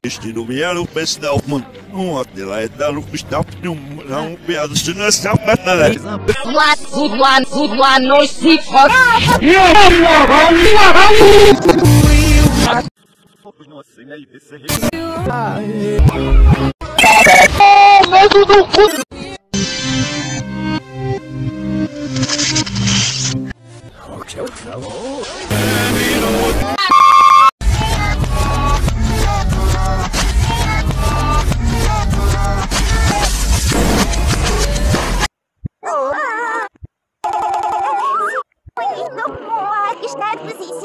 Estilo meer op best zelf, man. Wat de leidt daar op gestapt, noem. Dan ben je zo naar zelf met de leidt. Wat goed, wat goed, wat nooit Oh.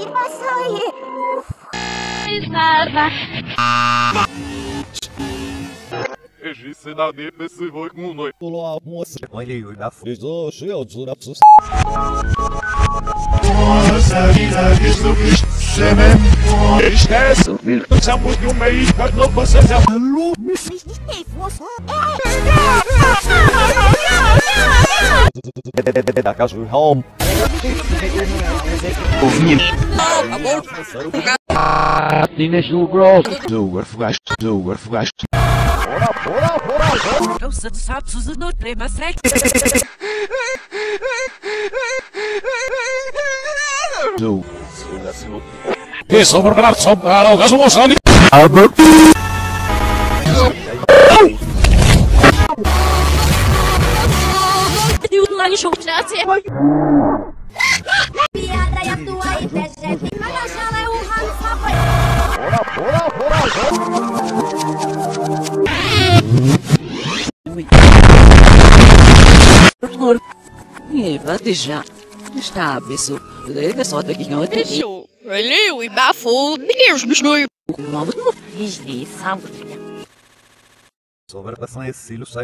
emoção e... Estava... Режися на небе сьогодні мною. Була мося. Малію на фрізо, ще одзура псус. Nossa vida destruir semen. Esquece. Estamos no meio das nossas... Alô? Me fiz nervoso. É verdade. That's your home. Teenage Bros. Doer flash, doer flash. Ora, ora, ora. Eu sou sapo, sou no trema, sete. Do. Isso, por favor, só para o gasolosão. Albert. morre junto, né? Assim. Piada e a tua inveja é viva na jala, é um ralo sabor. Eva já está abenço. Leve só daqui não tem. Isso. Ele o bafo, Deus nos dois. Vamos, vamos. Sobre a ação esse sai.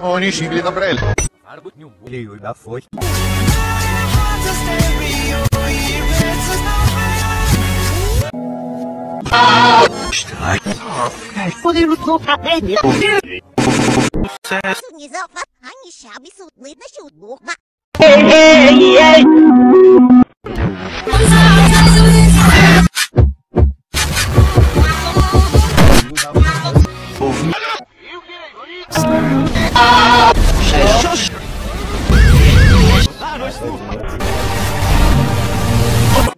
Oni grita pra ele. Poderoso pra perder. Sucesso.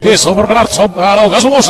Isso, o Bernardo, só para o gasolão.